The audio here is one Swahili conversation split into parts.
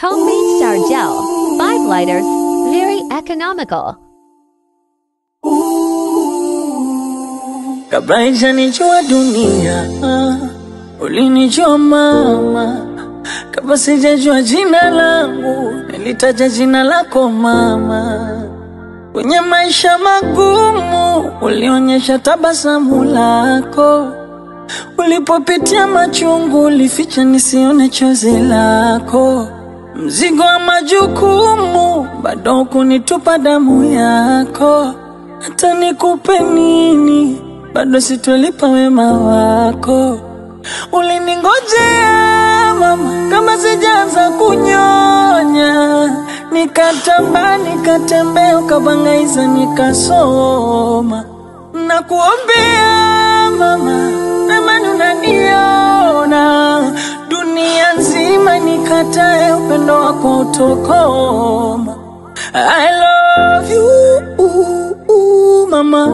Homemade Star Gel. 5 lighters. Very economical. Kabla haijanijua dunia, ulinijua mama. Kabla sijajua jina langu, nilitaja jina lako mama. Kwenye maisha magumu, ulionyesha tabasamu lako. Ulipopitia machungu, ulificha nisione chozi lako. Mzigo wa majukumu, bado kunitupa damu yako. Hata nikupe nini, bado sitolipa wema wako. Uliningojea mama, kama sijaanza kunyonya, nikatamba nikatembea, ukabangaiza nikasoma, na kuombea mama, namani unaniona dunia nzima, nikatae nokotokoma I love you, mama,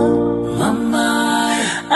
mama. I